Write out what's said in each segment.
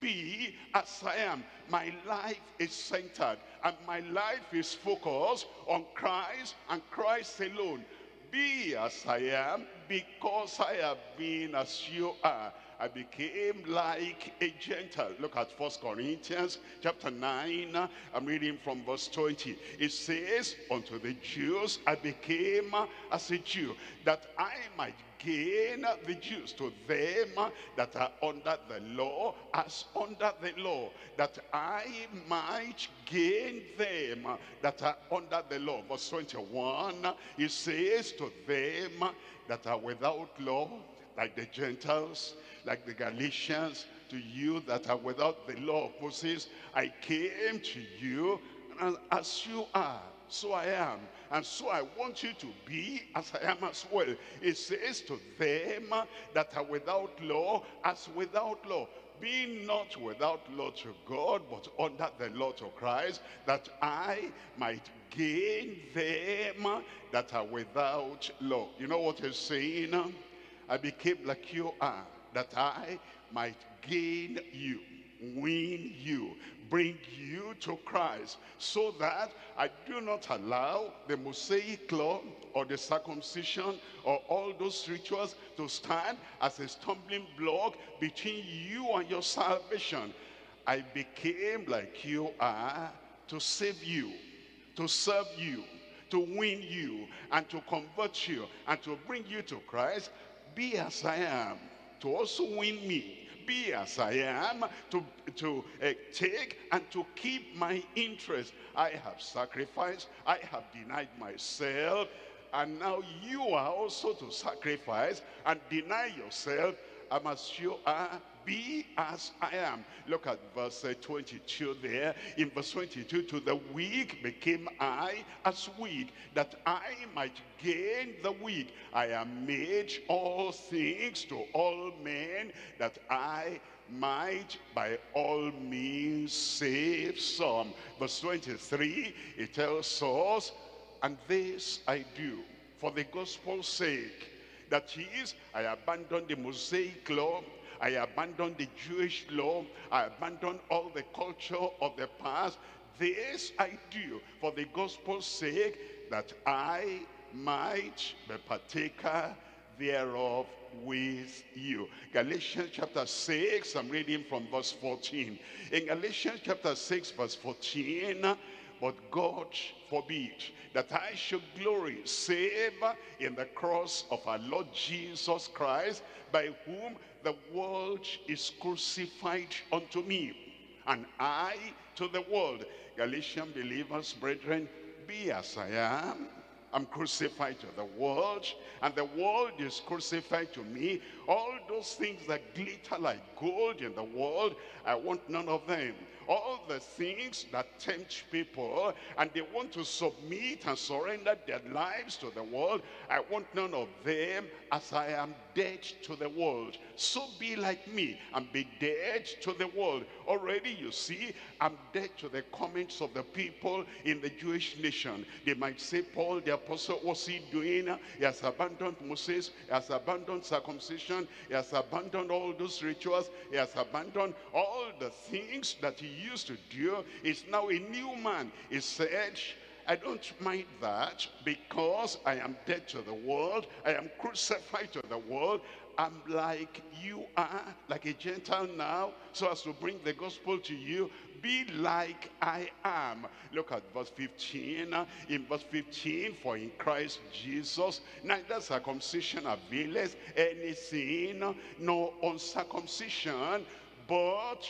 be as I am. My life is centered and my life is focused on Christ and Christ alone. Be as I am because I have been as you are. I became like a Gentile. Look at First Corinthians chapter 9. I'm reading from verse 20. It says, Unto the Jews I became as a Jew, that I might gain the Jews to them that are under the law as under the law, that I might gain them that are under the law. Verse 21, it says to them that are without law, like the Gentiles, like the Galatians, to you that are without the law of Moses, I came to you, and as you are, so I am. And so I want you to be as I am as well. It says to them that are without law, as without law. Be not without law to God, but under the law to Christ, that I might gain them that are without law. You know what he's saying? I became like you are that I might gain you, win you, bring you to Christ, so that I do not allow the Mosaic law or the circumcision or all those rituals to stand as a stumbling block between you and your salvation. I became like you are to save you, to serve you, to win you, and to convert you, and to bring you to Christ. Be as I am to also win me be as I am, to, to uh, take and to keep my interest. I have sacrificed, I have denied myself, and now you are also to sacrifice and deny yourself. I'm as you are, be as I am. Look at verse uh, 22 there. In verse 22, to the weak became I as weak, that I might gain the weak. I am made all things to all men, that I might by all means save some. Verse 23, it tells us, and this I do for the gospel's sake. That is, I abandon the Mosaic law, I abandon the Jewish law. I abandon all the culture of the past. This I do for the gospel's sake that I might be partaker thereof with you. Galatians chapter 6, I'm reading from verse 14. In Galatians chapter 6, verse 14, but God forbid that I should glory save in the cross of our Lord Jesus Christ, by whom the world is crucified unto me, and I to the world. Galatian believers, brethren, be as I am. I'm crucified to the world, and the world is crucified to me. All those things that glitter like gold in the world, I want none of them all the things that tempt people and they want to submit and surrender their lives to the world. I want none of them as I am dead to the world. So be like me and be dead to the world. Already you see, I'm dead to the comments of the people in the Jewish nation. They might say, Paul the apostle, what's he doing? He has abandoned Moses, he has abandoned circumcision, he has abandoned all those rituals, he has abandoned all the things that he used to do. He's now a new man. He said, I don't mind that because I am dead to the world. I am crucified to the world. I'm like you are, like a Gentile now, so as to bring the gospel to you. Be like I am. Look at verse 15. In verse 15, for in Christ Jesus, neither circumcision availeth anything, nor uncircumcision, but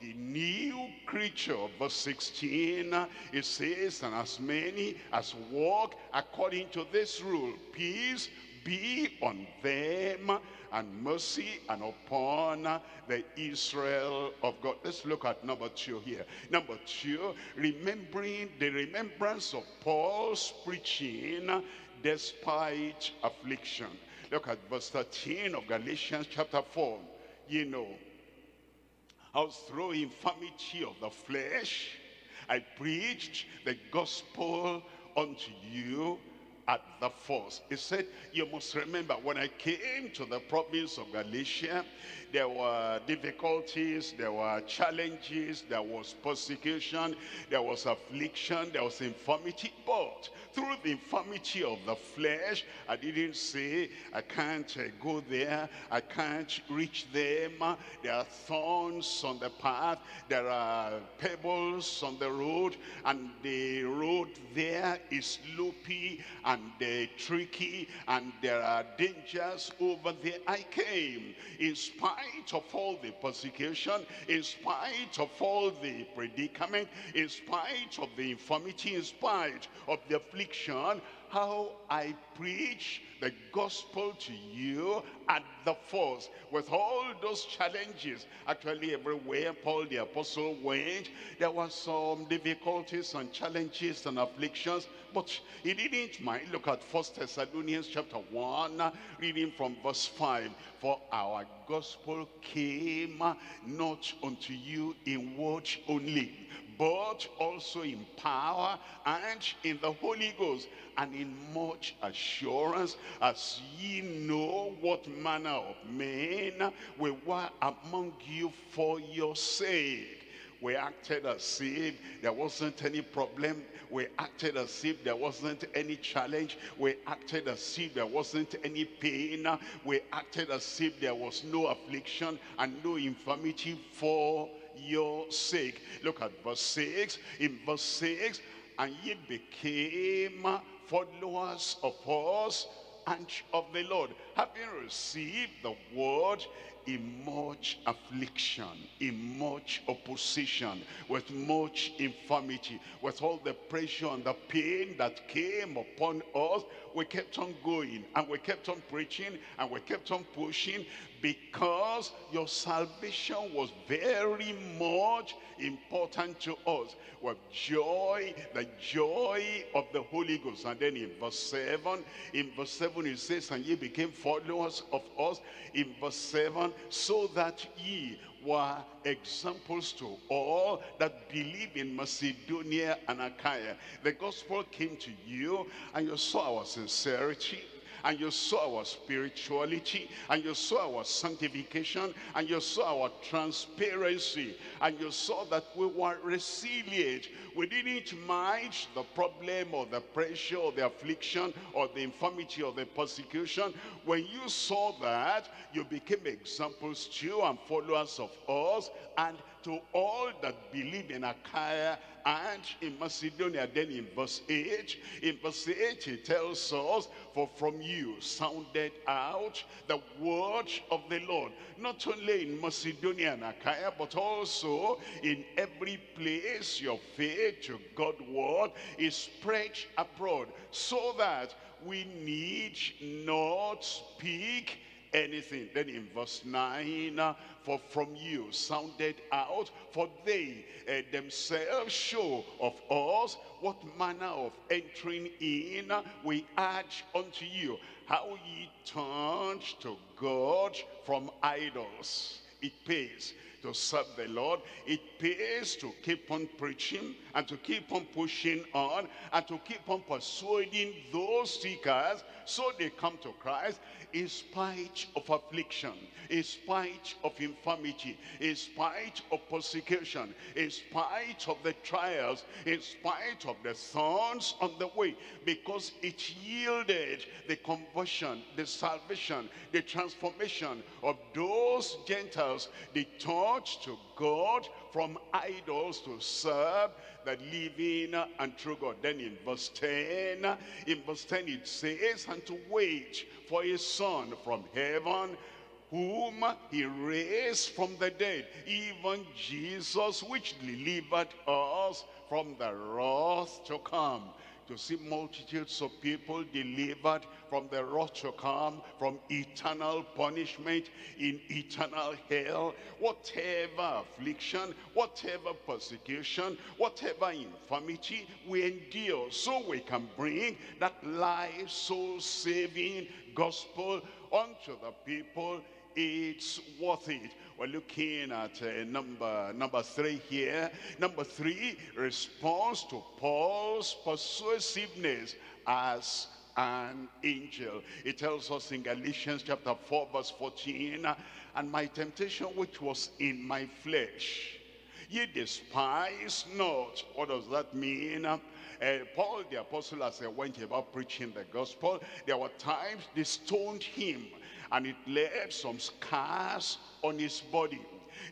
a new creature. Verse 16, it says, and as many as walk according to this rule, peace be on them and mercy and upon the Israel of God. Let's look at number two here. Number two, remembering the remembrance of Paul's preaching despite affliction. Look at verse 13 of Galatians chapter 4. You know, I was through infirmity of the flesh. I preached the gospel unto you at the force. He said, you must remember, when I came to the province of Galatia, there were difficulties, there were challenges, there was persecution, there was affliction, there was infirmity. But through the infirmity of the flesh, I didn't say, I can't uh, go there, I can't reach them. There are thorns on the path, there are pebbles on the road, and the road there is loopy and uh, tricky, and there are dangers over there. I came in spite spite of all the persecution, in spite of all the predicament, in spite of the infirmity, in spite of the affliction, how I preach the gospel to you at the force with all those challenges. Actually, everywhere Paul the apostle went, there were some difficulties and challenges and afflictions, but he didn't mind. Look at First Thessalonians chapter 1, reading from verse 5. For our gospel came not unto you in word only, but also in power and in the Holy Ghost and in much assurance as ye know what manner of men we were among you for your sake. We acted as if there wasn't any problem. We acted as if there wasn't any challenge. We acted as if there wasn't any pain. We acted as if there was no affliction and no infirmity for your sake. Look at verse 6. In verse 6, and ye became followers of us and of the Lord, having received the word in much affliction, in much opposition, with much infirmity, with all the pressure and the pain that came upon us, we kept on going and we kept on preaching and we kept on pushing because your salvation was very much important to us. With joy, the joy of the Holy Ghost. And then in verse 7, in verse 7 it says, and ye became followers of us. In verse 7, so that ye were examples to all that believe in Macedonia and Achaia. The gospel came to you and you saw our sincerity, and you saw our spirituality, and you saw our sanctification, and you saw our transparency, and you saw that we were resilient. We didn't mind the problem or the pressure or the affliction or the infirmity or the persecution. When you saw that, you became examples too and followers of us and to all that believe in Achaia and in Macedonia. Then in verse 8, in verse 8 he tells us, For from you sounded out the word of the Lord, not only in Macedonia and Achaia, but also in every place your faith to God's word is spread abroad, so that we need not speak anything. Then in verse 9, uh, for from you sounded out, for they uh, themselves show of us what manner of entering in we add unto you, how ye turned to God from idols. It pays to serve the Lord. It pays to keep on preaching and to keep on pushing on and to keep on persuading those seekers so they come to Christ in spite of affliction, in spite of infirmity, in spite of persecution, in spite of the trials, in spite of the thorns on the way, because it yielded the conversion, the salvation, the transformation of those Gentiles, the touch to God from idols to serve the living and true God. Then in verse 10, in verse 10 it says, and to wait for his son from heaven, whom he raised from the dead, even Jesus, which delivered us from the wrath to come. To see multitudes of people delivered from the wrath to come, from eternal punishment in eternal hell, whatever affliction, whatever persecution, whatever infirmity we endure, so we can bring that life, soul-saving gospel unto the people it's worth it. We're looking at uh, number, number three here. Number three, response to Paul's persuasiveness as an angel. It tells us in Galatians chapter 4 verse 14, and my temptation which was in my flesh, ye despise not. What does that mean? Uh, Paul the apostle as he went about preaching the gospel, there were times they stoned him and it left some scars on his body.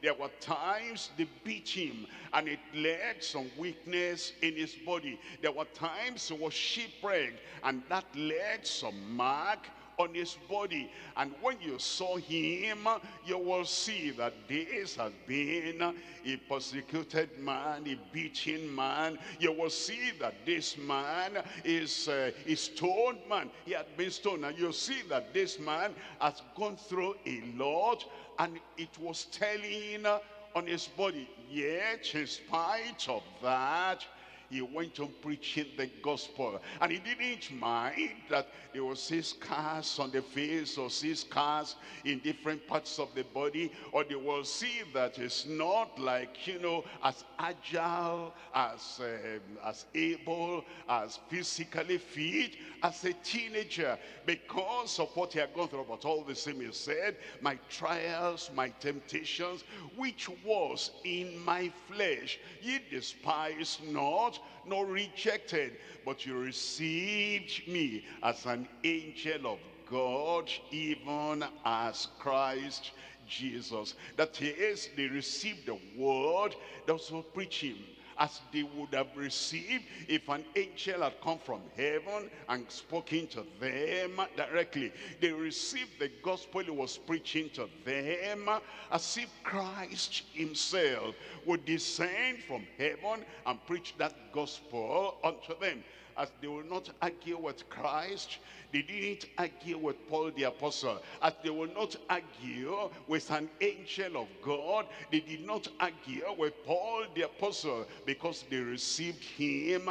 There were times they beat him and it led some weakness in his body. There were times he was shipwrecked and that led some mark on his body. And when you saw him, you will see that this has been a persecuted man, a beaten man. You will see that this man is uh, a stoned man. He had been stoned. And you see that this man has gone through a lot and it was telling on his body. Yet, in spite of that, he went on preaching the gospel. And he didn't mind that there was see scars on the face or see scars in different parts of the body. Or they will see that it's not like, you know, as agile, as, um, as able, as physically fit as a teenager because of what he had gone through. But all the same, he said, my trials, my temptations, which was in my flesh, ye despise not, nor rejected, but you received me as an angel of God, even as Christ Jesus. That is, they received the word that was preaching as they would have received if an angel had come from heaven and spoken to them directly. They received the gospel he was preaching to them as if Christ himself would descend from heaven and preach that gospel unto them as they will not argue with Christ, they didn't argue with Paul the apostle. As they will not argue with an angel of God, they did not argue with Paul the apostle because they received him,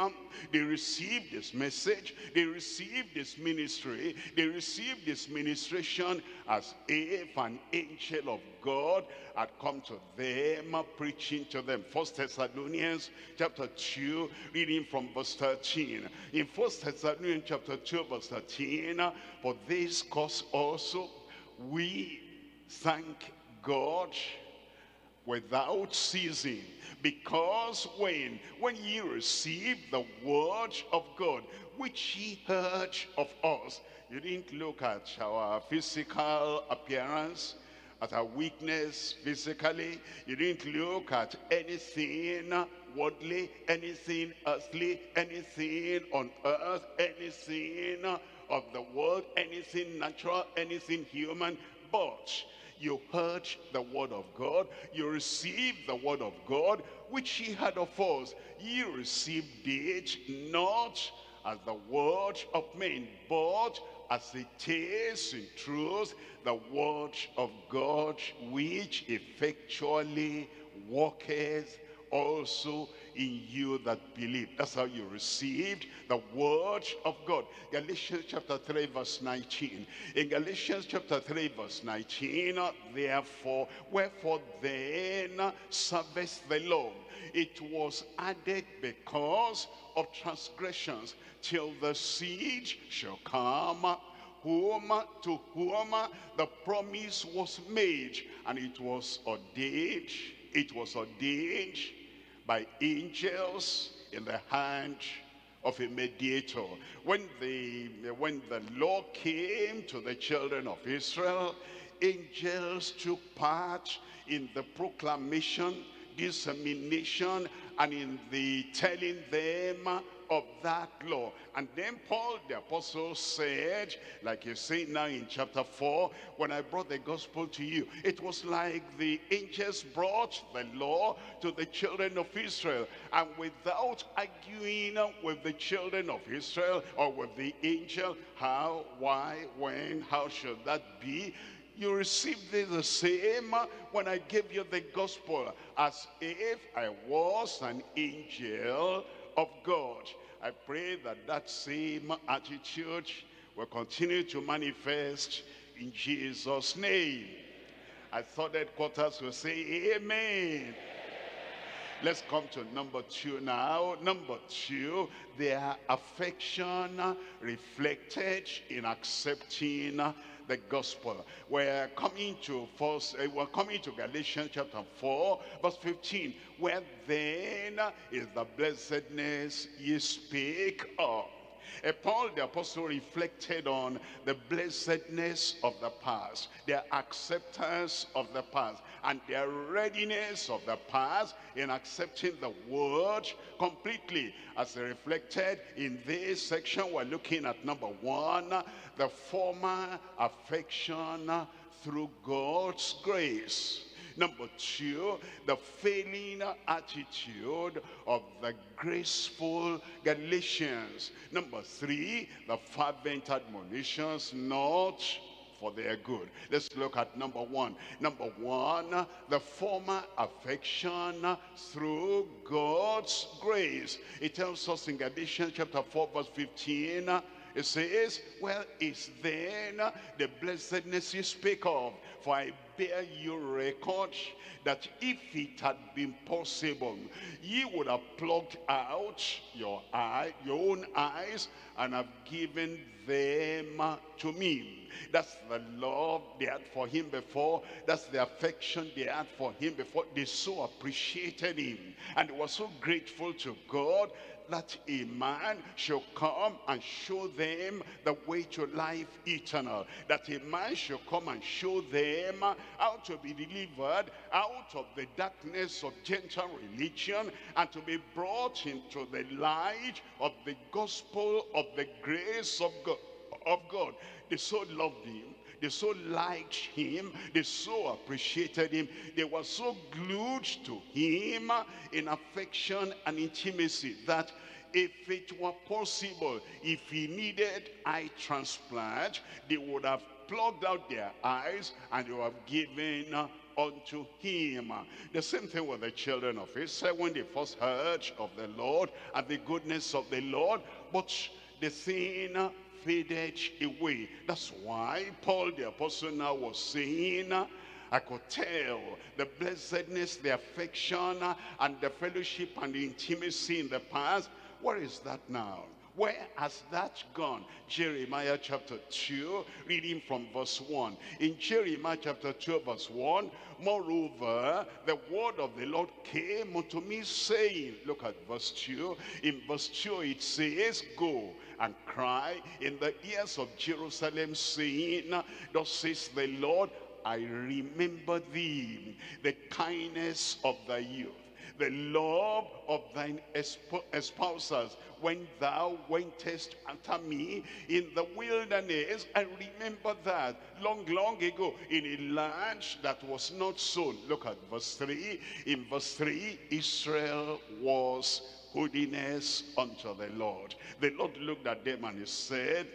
they received this message, they received this ministry, they received this ministration as if an angel of God had come to them, preaching to them. First Thessalonians chapter 2, reading from verse 13. In First Thessalonians chapter 2, verse 13, for this cause also we thank God without ceasing because when when ye receive the word of god which ye heard of us you didn't look at our physical appearance at our weakness physically. You didn't look at anything worldly, anything earthly, anything on earth, anything of the world, anything natural, anything human. But you heard the word of God, you received the word of God, which he had of us. You received it not as the word of men, but as it is in truth the word of God which effectually worketh also in you that believe. That's how you received the word of God. Galatians chapter 3 verse 19. In Galatians chapter 3 verse 19, therefore, wherefore then servest the law? It was added because of transgressions till the seed shall come whom to whom the promise was made and it was ordained it was ordained by angels in the hand of a mediator. When the when the law came to the children of israel angels took part in the proclamation dissemination and in the telling them of that law. And then Paul the apostle said, like you say now in chapter 4, when I brought the gospel to you, it was like the angels brought the law to the children of Israel. And without arguing with the children of Israel or with the angel, how, why, when, how should that be? you received it the same when I gave you the gospel as if I was an angel of God. I pray that that same attitude will continue to manifest in Jesus' name. I thought headquarters will say amen. Let's come to number two now. Number two, their affection reflected in accepting the gospel. We're coming to first, uh, we're coming to Galatians chapter 4, verse 15. Where then is the blessedness ye speak of? Paul the apostle reflected on the blessedness of the past, their acceptance of the past, and their readiness of the past in accepting the word completely. As reflected in this section, we're looking at number one, the former affection through God's grace. Number two, the failing attitude of the graceful Galatians. Number three, the fervent admonitions not for their good. Let's look at number one. Number one, the former affection through God's grace. It tells us in Galatians chapter 4 verse 15, it says, well, it's then the blessedness you speak of. For I bear you record that if it had been possible, ye would have plucked out your eye, your own eyes, and have given them to me. That's the love they had for him before. That's the affection they had for him before. They so appreciated him. And were so grateful to God that a man should come and show them the way to life eternal. That a man should come and show them how to be delivered out of the darkness of Gentile religion and to be brought into the light of the gospel of the grace of God. Of God. They so loved him they so liked him. They so appreciated him. They were so glued to him in affection and intimacy that if it were possible, if he needed eye transplant, they would have plugged out their eyes and they would have given unto him. The same thing with the children of Israel when they first heard of the Lord and the goodness of the Lord, but the sin faded away. That's why Paul the apostle now was saying, I could tell the blessedness, the affection, and the fellowship and the intimacy in the past. Where is that now? Where has that gone? Jeremiah chapter 2, reading from verse 1. In Jeremiah chapter 2, verse 1, Moreover, the word of the Lord came unto me, saying, Look at verse 2. In verse 2 it says, Go and cry in the ears of Jerusalem, saying, Thus says the Lord, I remember thee, the kindness of thy youth the love of thine espousals when thou wentest after me in the wilderness. I remember that long, long ago in a land that was not sown. Look at verse 3. In verse 3, Israel was holiness unto the Lord. The Lord looked at them and he said,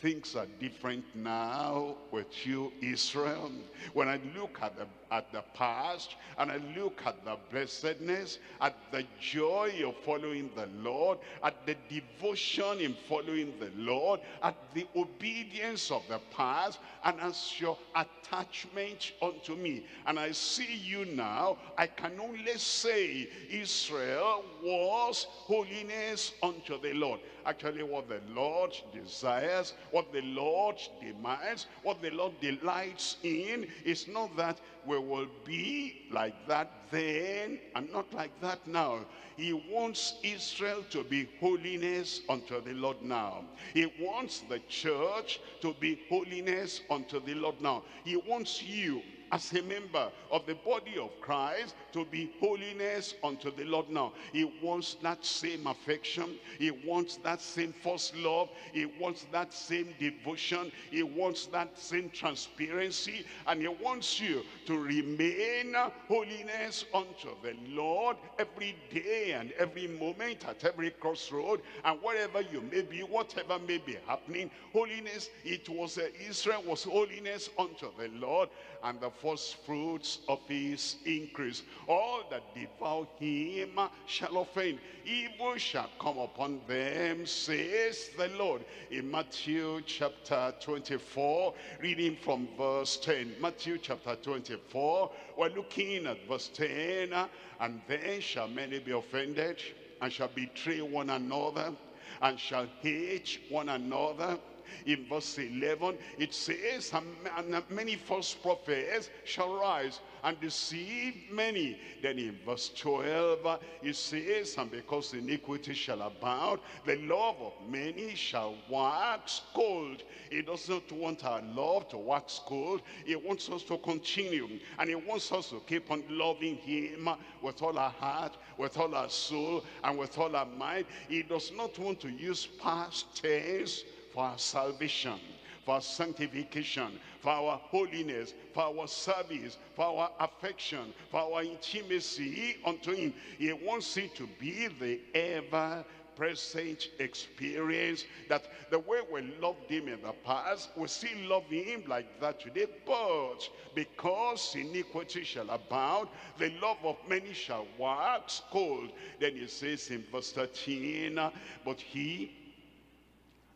things are different now with you, Israel. When I look at the, at the past and I look at the blessedness, at the joy of following the Lord, at the devotion in following the Lord, at the obedience of the past, and as your attachment unto me. And I see you now, I can only say Israel was holiness unto the Lord. Actually, what the Lord desires, what the Lord demands, what the Lord delights in is not that we will be like that then and not like that now. He wants Israel to be holiness unto the Lord now. He wants the church to be holiness unto the Lord now. He wants you as a member of the body of Christ to be holiness unto the Lord now. He wants that same affection. He wants that same first love. He wants that same devotion. He wants that same transparency. And he wants you to remain holiness unto the Lord every day and every moment at every crossroad. And wherever you may be, whatever may be happening, holiness, it was uh, Israel was holiness unto the Lord. And the first fruits of his increase. All that devour him shall offend. Evil shall come upon them, says the Lord. In Matthew chapter 24, reading from verse 10. Matthew chapter 24, we're looking at verse 10. And then shall many be offended, and shall betray one another, and shall hate one another in verse 11, it says, and many false prophets shall rise and deceive many. Then in verse 12, it says, and because iniquity shall abound, the love of many shall wax cold. He doesn't want our love to wax cold. He wants us to continue. And he wants us to keep on loving him with all our heart, with all our soul, and with all our mind. He does not want to use past tense for our salvation, for our sanctification, for our holiness, for our service, for our affection, for our intimacy unto him. He wants it to be the ever present experience that the way we loved him in the past, we still love him like that today. But because iniquity shall abound, the love of many shall wax cold. Then he says in verse 13, but he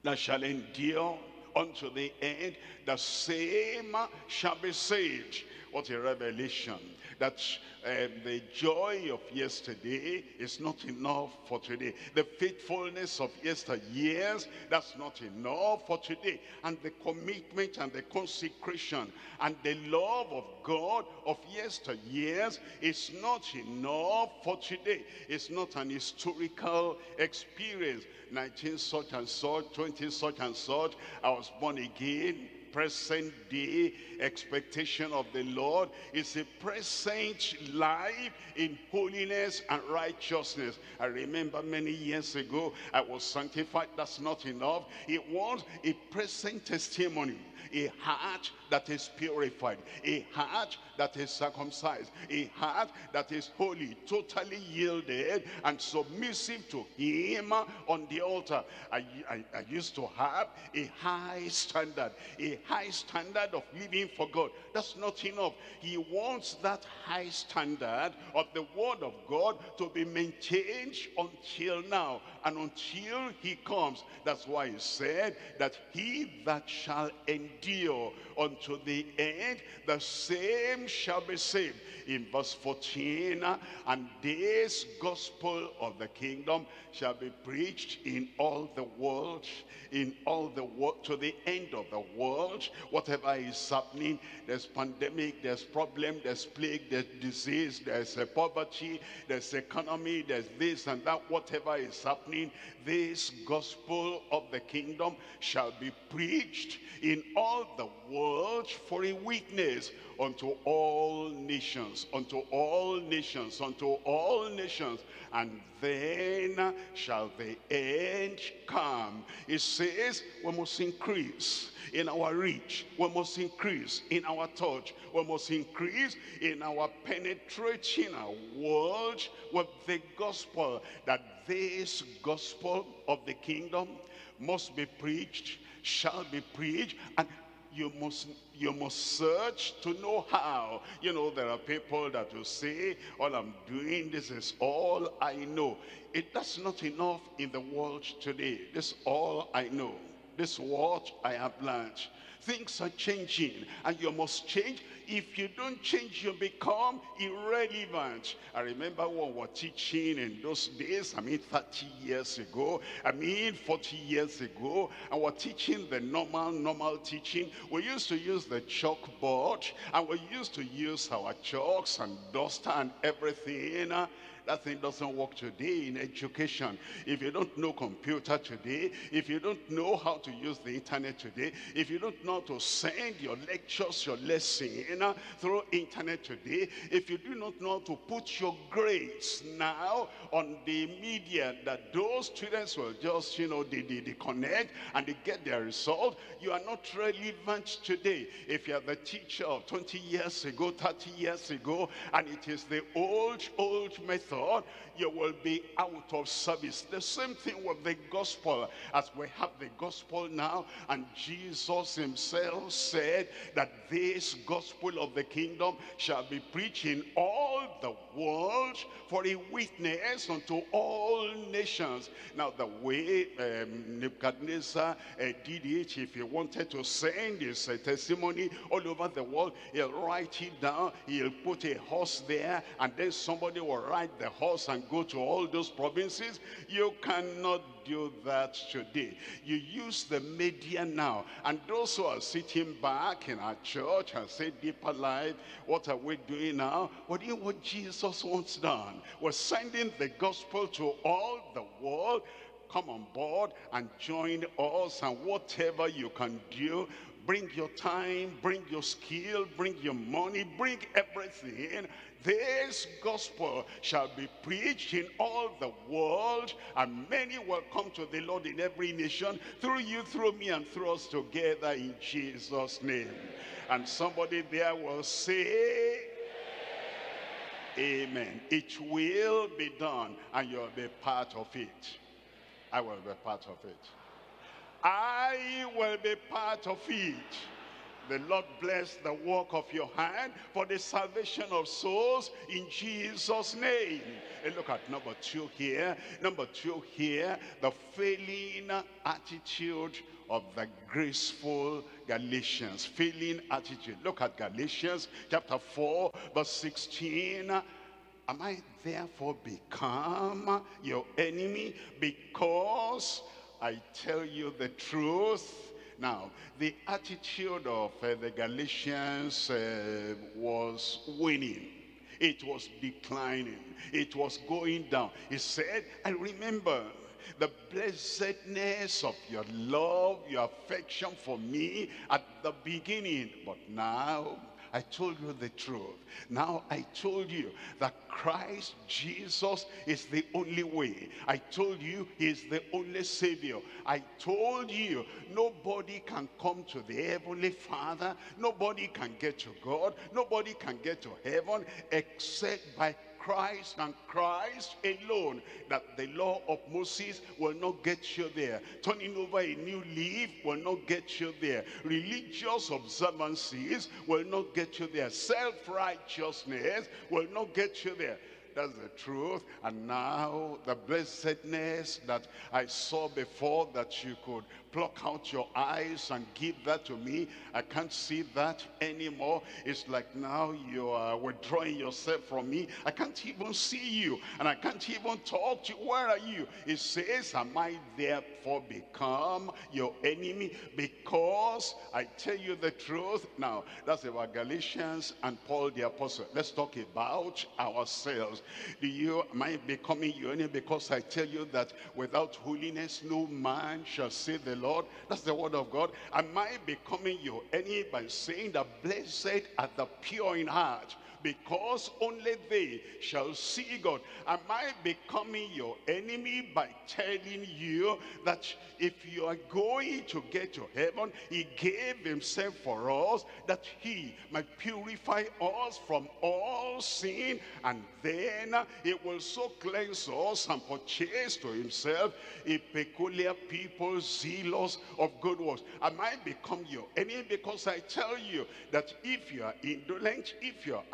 that shall endure unto the end, the same shall be saved. What a revelation that um, the joy of yesterday is not enough for today. The faithfulness of yesteryears, that's not enough for today. And the commitment and the consecration and the love of God of yesteryears is not enough for today. It's not an historical experience. 19 such and such, 20 such and such, I was born again, present day expectation of the Lord is a present life in holiness and righteousness. I remember many years ago, I was sanctified. That's not enough. It was a present testimony a heart that is purified, a heart that is circumcised, a heart that is holy, totally yielded and submissive to him on the altar. I, I, I used to have a high standard, a high standard of living for God. That's not enough. He wants that high standard of the word of God to be maintained until now and until he comes. That's why he said that he that shall endure unto the end, the same shall be saved. In verse 14, and this gospel of the kingdom shall be preached in all the world, in all the world, to the end of the world. Whatever is happening, there's pandemic, there's problem, there's plague, there's disease, there's poverty, there's economy, there's this and that. Whatever is happening, this gospel of the kingdom shall be preached in all the world for a witness unto all nations, unto all nations, unto all nations. And then shall the end come. It says we must increase in our reach. We must increase in our touch. We must increase in our penetrating our world with the gospel. That this gospel of the kingdom must be preached, shall be preached, and you must you must search to know how you know there are people that will say all i'm doing this is all i know it that's not enough in the world today this all i know this what i have learned things are changing and you must change if you don't change, you become irrelevant. I remember when we were teaching in those days, I mean 30 years ago, I mean 40 years ago, and we're teaching the normal, normal teaching. We used to use the chalkboard, and we used to use our chalks and duster and everything. That thing doesn't work today in education. If you don't know computer today, if you don't know how to use the internet today, if you don't know how to send your lectures, your lesson through internet today, if you do not know how to put your grades now on the media that those students will just, you know, they, they, they connect and they get their result, you are not relevant today. If you are the teacher of 20 years ago, 30 years ago, and it is the old, old method you will be out of service. The same thing with the gospel. As we have the gospel now, and Jesus himself said that this gospel of the kingdom shall be preached in all the world for a witness unto all nations. Now the way um, Nebuchadnezzar uh, did it, if he wanted to send his uh, testimony all over the world, he'll write it down, he'll put a horse there, and then somebody will ride the horse and go to all those provinces. You cannot do that today. You use the media now. And those who are sitting back in our church and say, deeper life, what are we doing now? We're doing what Jesus wants done. We're sending the gospel to all the world. Come on board and join us and whatever you can do, bring your time, bring your skill, bring your money, bring everything in this gospel shall be preached in all the world, and many will come to the Lord in every nation, through you, through me, and through us together in Jesus' name. And somebody there will say, Amen. It will be done, and you'll be part of it. I will be part of it. I will be part of it. The Lord bless the work of your hand for the salvation of souls in Jesus' name. And look at number two here. Number two here, the failing attitude of the graceful Galatians. Failing attitude. Look at Galatians chapter 4, verse 16. Am I therefore become your enemy because I tell you the truth? Now, the attitude of uh, the Galatians uh, was winning. It was declining. It was going down. He said, I remember the blessedness of your love, your affection for me at the beginning. But now I told you the truth. Now I told you that Christ Jesus is the only way. I told you he is the only Savior. I told you nobody can come to the Heavenly Father. Nobody can get to God. Nobody can get to heaven except by Christ and Christ alone that the law of Moses will not get you there. Turning over a new leaf will not get you there. Religious observances will not get you there. Self-righteousness will not get you there. That's the truth. And now the blessedness that I saw before that you could pluck out your eyes and give that to me. I can't see that anymore. It's like now you are withdrawing yourself from me. I can't even see you and I can't even talk to you. Where are you? It says, am I therefore become your enemy? Because I tell you the truth. Now, that's about Galatians and Paul the apostle. Let's talk about ourselves. Do you, am I becoming your enemy? Because I tell you that without holiness, no man shall see the Lord. That's the word of God. Am I becoming your enemy by saying that blessed are the pure in heart? Because only they shall see God. Am I becoming your enemy by telling you that if you are going to get to heaven, he gave himself for us, that he might purify us from all sin, and then he will so cleanse us and purchase to himself a peculiar people zealous of good works. Am I become your enemy because I tell you that if you are indolent, if you are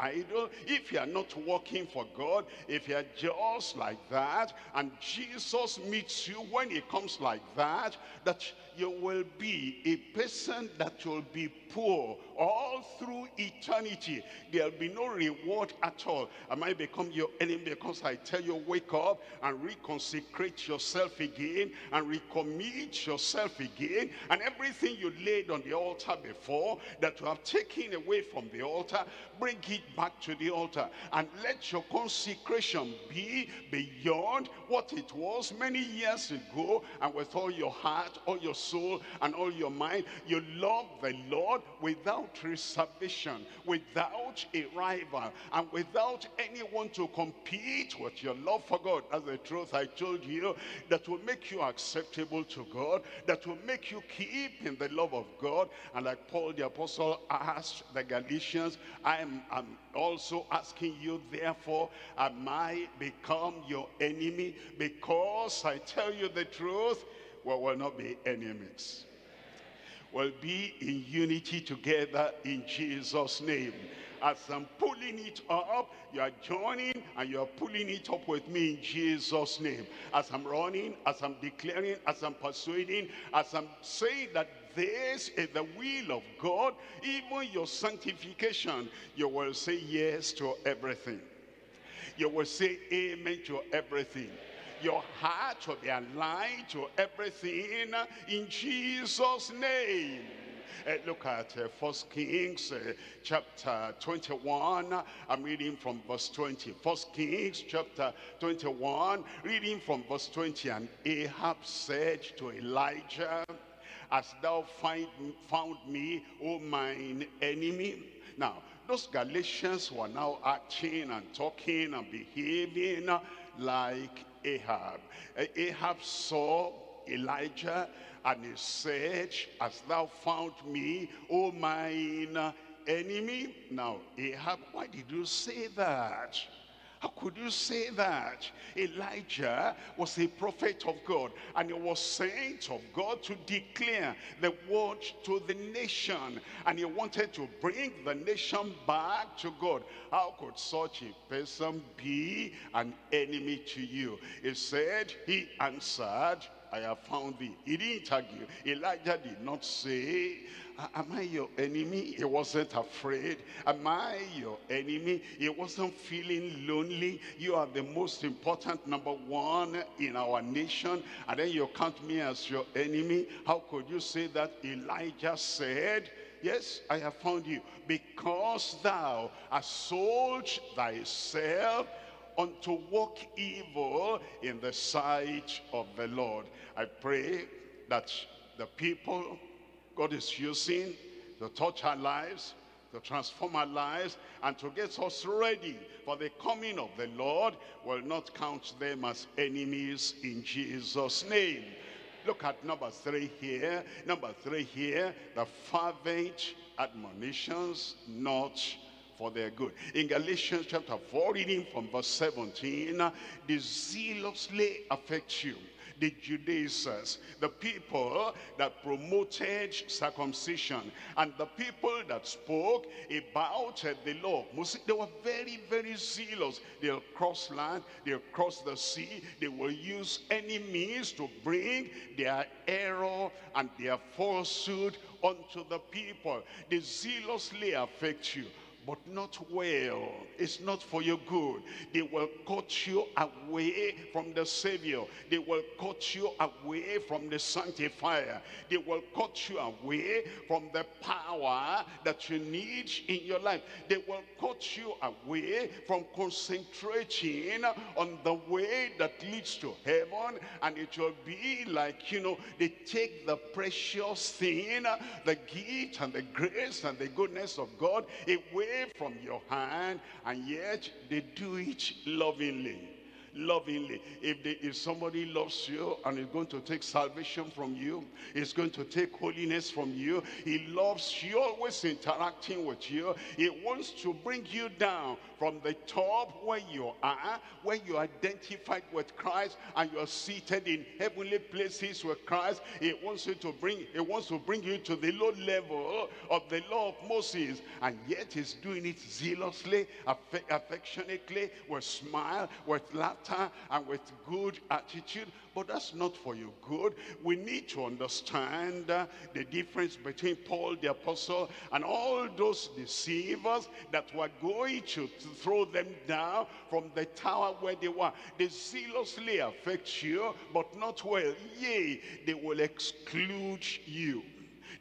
if you are not working for God, if you are just like that, and Jesus meets you when he comes like that, that you will be a person that will be poor all through eternity. There'll be no reward at all. I might become your enemy because I tell you, wake up and reconsecrate yourself again and recommit yourself again. And everything you laid on the altar before that you have taken away from the altar, bring it back to the altar. And let your consecration be beyond what it was many years ago. And with all your heart, all your soul, and all your mind, you love the Lord without reservation, without a rival, and without anyone to compete with your love for God. That's the truth I told you that will make you acceptable to God, that will make you keep in the love of God. And like Paul the apostle asked the Galatians, I am I'm also asking you, therefore, am I become your enemy? Because I tell you the truth, we will not be enemies. We'll be in unity together in Jesus' name. As I'm pulling it up, you are joining and you are pulling it up with me in Jesus' name. As I'm running, as I'm declaring, as I'm persuading, as I'm saying that this is the will of God, even your sanctification, you will say yes to everything. You will say amen to everything. Your heart will be aligned to everything in Jesus' name. Uh, look at uh, First Kings uh, chapter 21. I'm reading from verse 20. First Kings chapter 21, reading from verse 20. And Ahab said to Elijah, As thou find, found me, O mine enemy. Now, those Galatians were now acting and talking and behaving like Ahab. Eh, Ahab saw Elijah and he said, As thou found me, O mine enemy. Now, Ahab, why did you say that? How could you say that? Elijah was a prophet of God and he was sent of God to declare the word to the nation and he wanted to bring the nation back to God. How could such a person be an enemy to you? He said, he answered, I have found thee. He didn't argue. Elijah did not say, am I your enemy? He wasn't afraid. Am I your enemy? He wasn't feeling lonely. You are the most important number one in our nation. And then you count me as your enemy. How could you say that? Elijah said, Yes, I have found you. Because thou hast sold thyself unto walk evil in the sight of the Lord. I pray that the people God is using to touch our lives, to transform our lives, and to get us ready for the coming of the Lord will not count them as enemies in Jesus' name. Look at number three here. Number three here, the fervent admonitions not for their good. In Galatians chapter 4, reading from verse 17, they zealously affect you the Judaizers, the people that promoted circumcision, and the people that spoke about uh, the law. They were very, very zealous. They'll cross land, they'll cross the sea, they will use any means to bring their error and their falsehood unto the people. They zealously affect you but not well. It's not for your good. They will cut you away from the Savior. They will cut you away from the Sanctifier. They will cut you away from the power that you need in your life. They will cut you away from concentrating on the way that leads to heaven. And it will be like, you know, they take the precious thing, the gift and the grace and the goodness of God away from your hand, and yet they do it lovingly lovingly. If, they, if somebody loves you and is going to take salvation from you, is going to take holiness from you, he loves you, always interacting with you. He wants to bring you down from the top where you are, where you identified with Christ and you are seated in heavenly places with Christ. He wants you to bring, he wants to bring you to the low level of the law of Moses. And yet he's doing it zealously, affectionately, with smile, with laughter, and with good attitude, but that's not for your good. We need to understand uh, the difference between Paul the apostle and all those deceivers that were going to throw them down from the tower where they were. They zealously affect you, but not well. Yea, they will exclude you.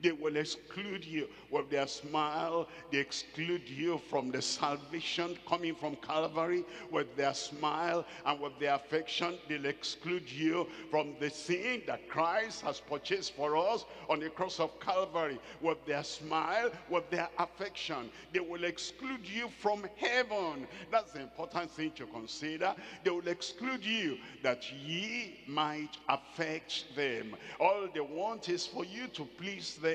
They will exclude you with their smile. They exclude you from the salvation coming from Calvary with their smile and with their affection. They'll exclude you from the thing that Christ has purchased for us on the cross of Calvary with their smile, with their affection. They will exclude you from heaven. That's the important thing to consider. They will exclude you that ye might affect them. All they want is for you to please them,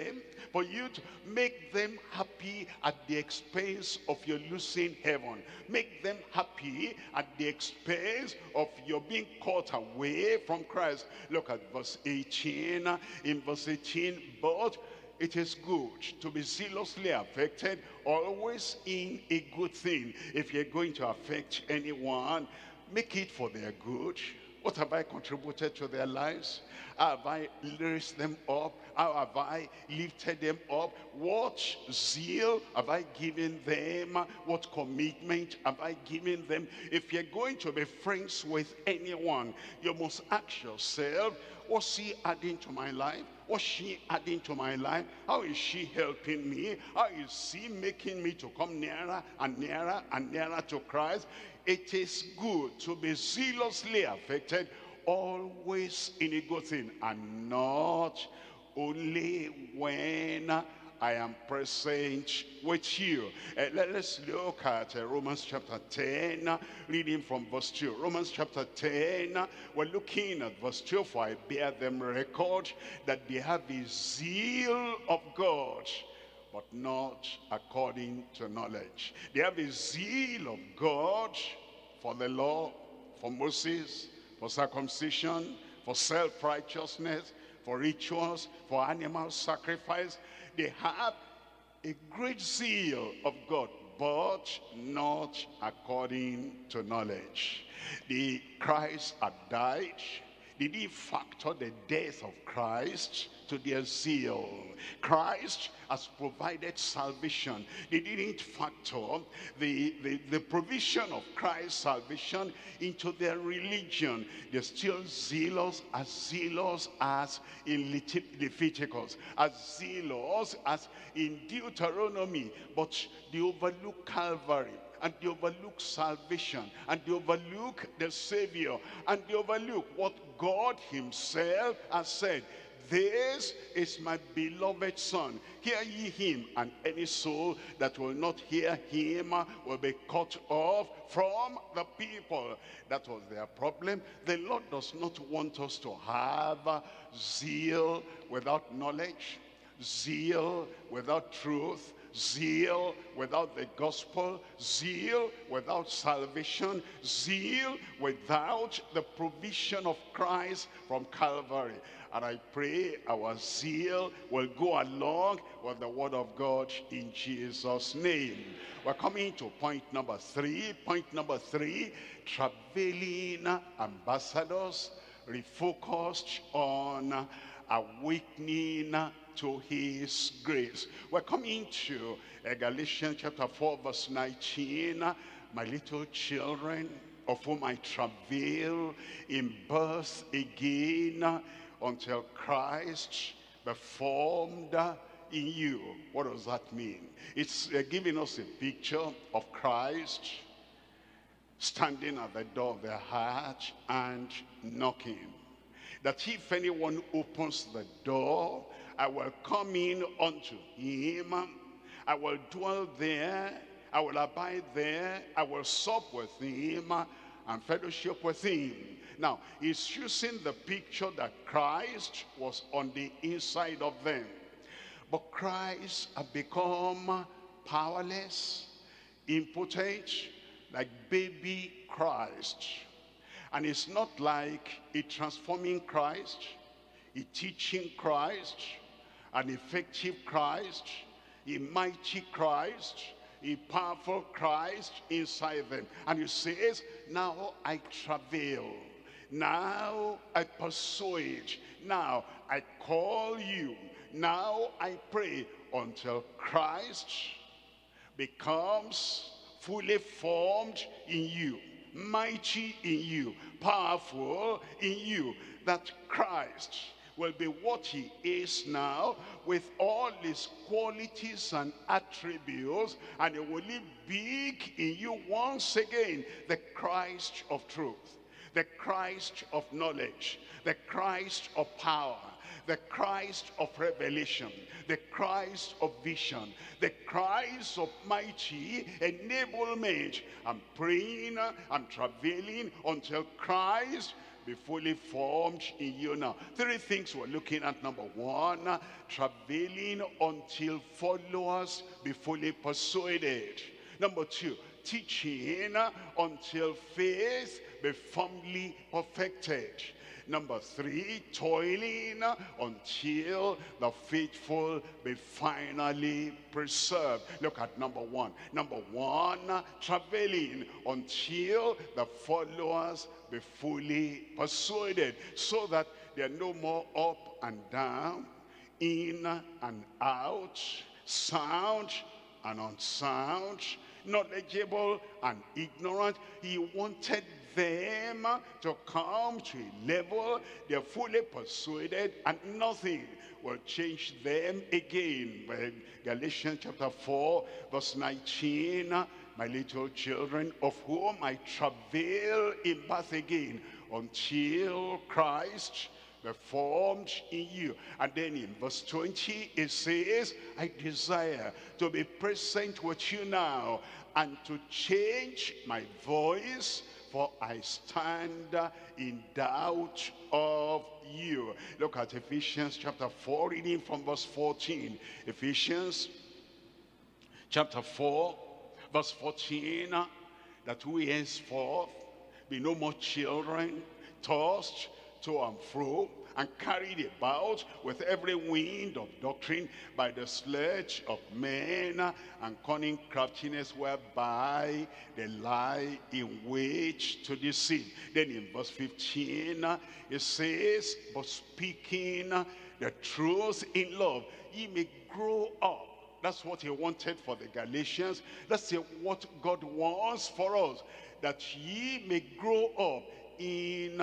for you to make them happy at the expense of your losing heaven. Make them happy at the expense of your being caught away from Christ. Look at verse 18. In verse 18, but it is good to be zealously affected always in a good thing. If you're going to affect anyone, make it for their good. What have I contributed to their lives? Have I raised them up? How have I lifted them up? What zeal have I given them? What commitment have I given them? If you're going to be friends with anyone, you must ask yourself, what's he adding to my life? What's she adding to my life? How is she helping me? How is she making me to come nearer and nearer and nearer to Christ? It is good to be zealously affected always in a good thing and not only when I am present with you. Uh, let, us look at uh, Romans chapter 10, uh, reading from verse 2. Romans chapter 10, we're looking at verse 2. For I bear them record that they have the zeal of God, but not according to knowledge. They have the zeal of God for the law, for Moses, for circumcision, for self-righteousness, for rituals, for animal sacrifice, they have a great zeal of God, but not according to knowledge. The Christ had died. Did he factor the death of Christ to their zeal? Christ has provided salvation. They didn't factor the, the, the provision of Christ's salvation into their religion. They're still zealous, as zealous as in Leviticus, as zealous as in Deuteronomy, but they overlook Calvary and they overlook salvation and they overlook the Savior and they overlook what God himself has said this is my beloved son. Hear ye him, and any soul that will not hear him will be cut off from the people. That was their problem. The Lord does not want us to have zeal without knowledge, zeal without truth, zeal without the gospel, zeal without salvation, zeal without the provision of Christ from Calvary. And I pray our zeal will go along with the word of God in Jesus' name. We're coming to point number three. Point number three, traveling ambassadors refocused on awakening to his grace. We're coming to uh, Galatians chapter 4 verse 19. My little children of whom I travail in birth again until Christ be formed in you. What does that mean? It's uh, giving us a picture of Christ standing at the door of the heart and knocking. That if anyone opens the door, I will come in unto him. I will dwell there. I will abide there. I will sup with him and fellowship with him. Now, he's using the picture that Christ was on the inside of them. But Christ had become powerless, impotent, like baby Christ. And it's not like a transforming Christ, a teaching Christ, an effective Christ, a mighty Christ, a powerful Christ inside them. And he says, now I travail now I persuade. Now I call you. Now I pray until Christ becomes fully formed in you, mighty in you, powerful in you, that Christ will be what he is now with all his qualities and attributes and he will live big in you once again, the Christ of truth the Christ of knowledge, the Christ of power, the Christ of revelation, the Christ of vision, the Christ of mighty enablement. I'm praying, I'm travailing until Christ be fully formed in you now. Three things we're looking at. Number one, travailing until followers be fully persuaded. Number two, teaching until faith be firmly perfected. Number three, toiling until the faithful be finally preserved. Look at number one. Number one, traveling until the followers be fully persuaded so that they are no more up and down, in and out, sound and unsound, knowledgeable and ignorant. He wanted them to come to a level they're fully persuaded and nothing will change them again. Galatians chapter 4 verse 19, my little children of whom I travail in birth again until Christ be formed in you. And then in verse 20 it says, I desire to be present with you now and to change my voice for I stand in doubt of you. Look at Ephesians chapter 4, reading from verse 14. Ephesians chapter 4, verse 14, that we henceforth be no more children, tossed to and fro and carried about with every wind of doctrine by the sledge of men and cunning craftiness whereby they lie in wait to deceive. Then in verse 15 it says, but speaking the truth in love, ye may grow up that's what he wanted for the Galatians. That's what God wants for us. That ye may grow up in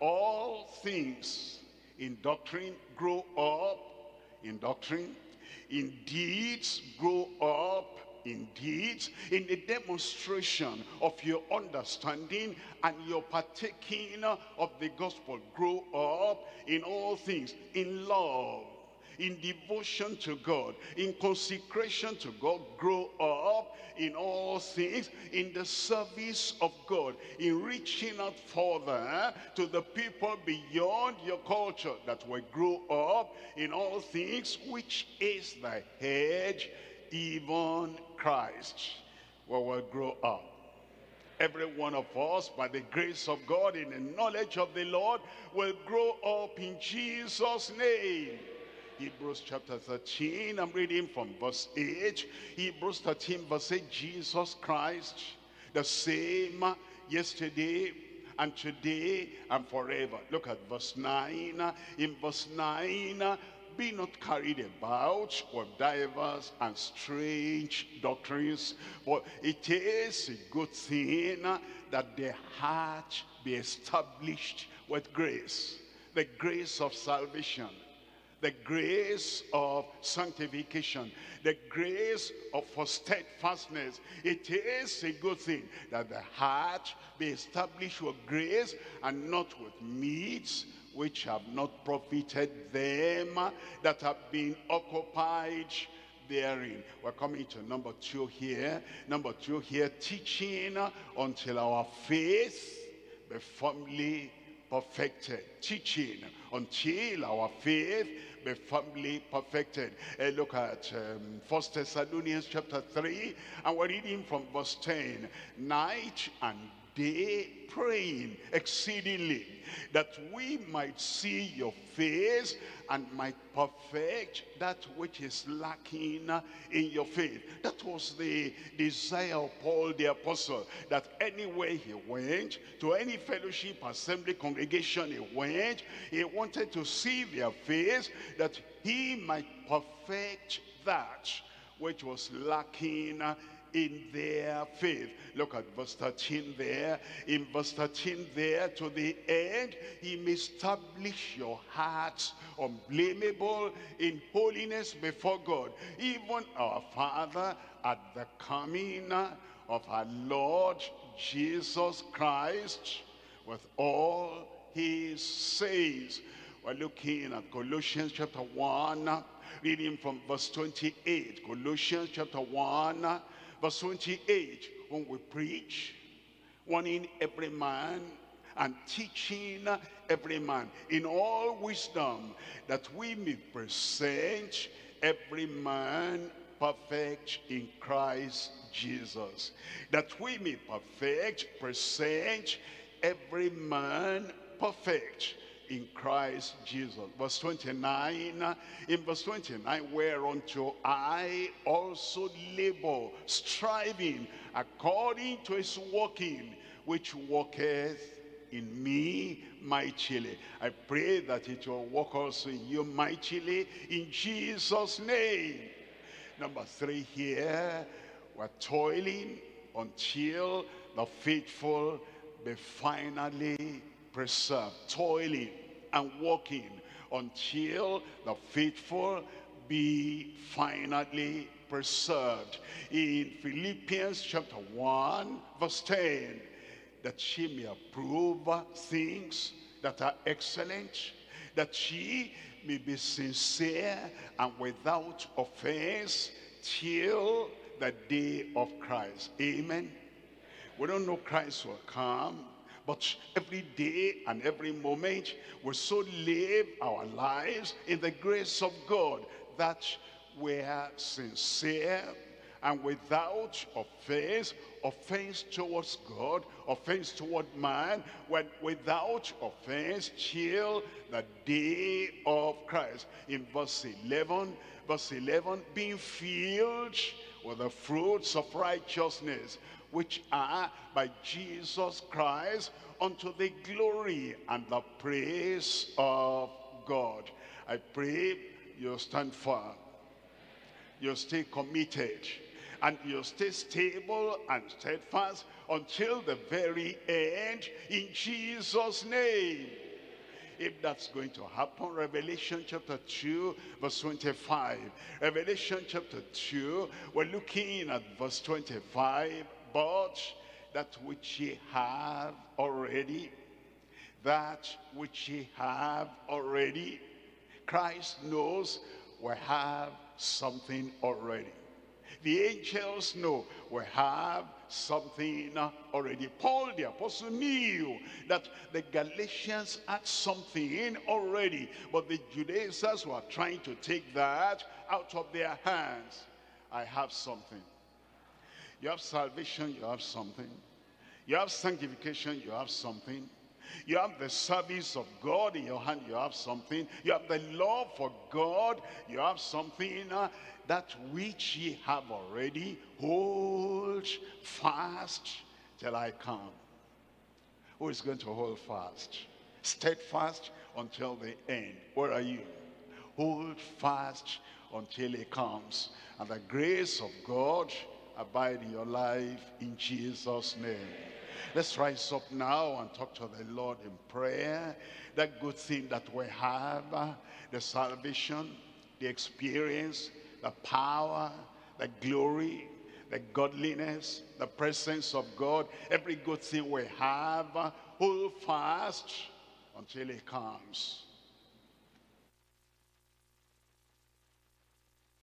all things in doctrine, grow up in doctrine. In deeds, grow up in deeds. In the demonstration of your understanding and your partaking of the gospel, grow up in all things. In love, in devotion to God, in consecration to God, grow up in all things, in the service of God, in reaching out further eh, to the people beyond your culture that will grow up in all things, which is the head, even Christ, will will grow up every one of us, by the grace of God, in the knowledge of the Lord, will grow up in Jesus' name. Hebrews chapter 13, I'm reading from verse 8. Hebrews 13 verse 8, Jesus Christ, the same yesterday and today and forever. Look at verse 9. In verse 9, be not carried about with divers and strange doctrines, but it is a good thing that the heart be established with grace, the grace of salvation the grace of sanctification, the grace of for steadfastness. It is a good thing that the heart be established with grace and not with meats which have not profited them that have been occupied therein. We're coming to number two here. Number two here, teaching until our faith be firmly perfected. Teaching until our faith be firmly perfected. Uh, look at um, 1 Thessalonians chapter 3, and we're reading from verse 10. Night and day praying exceedingly that we might see your face and might perfect that which is lacking in your faith. That was the desire of Paul the apostle, that anywhere he went, to any fellowship, assembly, congregation he went, he wanted to see their face, that he might perfect that which was lacking in their faith. Look at verse 13 there. In verse 13 there to the end, he may establish your hearts unblameable in holiness before God. Even our Father at the coming of our Lord Jesus Christ with all his saints. We're looking at Colossians chapter 1, reading from verse 28. Colossians chapter 1, Verse 28, when we preach, warning every man and teaching every man in all wisdom, that we may present every man perfect in Christ Jesus. That we may perfect, present every man perfect in Christ Jesus. Verse 29, in verse 29, whereunto I also labor, striving according to his working, which worketh in me mightily. I pray that it will work also in you mightily in Jesus' name. Number three here, we're toiling until the faithful be finally preserved. Toiling and working until the faithful be finally preserved. In Philippians chapter 1 verse 10, that she may approve things that are excellent, that she may be sincere and without offense till the day of Christ. Amen. We don't know Christ will come, but every day and every moment we so live our lives in the grace of God that we're sincere and without offense, offense towards God, offense toward man, when without offense till the day of Christ. In verse 11, verse 11, being filled with the fruits of righteousness, which are by Jesus Christ unto the glory and the praise of God. I pray you stand firm. You stay committed and you stay stable and steadfast until the very end in Jesus name if that's going to happen revelation chapter 2 verse 25 revelation chapter 2 we're looking at verse 25 but that which ye have already that which ye have already christ knows we have something already the angels know we have something already. Paul the apostle knew that the Galatians had something already, but the Judaizers were trying to take that out of their hands. I have something. You have salvation, you have something. You have sanctification, you have something. You have the service of God in your hand, you have something. You have the love for God, you have something. Uh, that which ye have already, hold fast till I come. Who is going to hold fast? Steadfast until the end. Where are you? Hold fast until he comes. And the grace of God abide in your life in Jesus' name. Let's rise up now and talk to the Lord in prayer. That good thing that we have, uh, the salvation, the experience, the power, the glory, the godliness, the presence of God, every good thing we have, hold fast until he comes.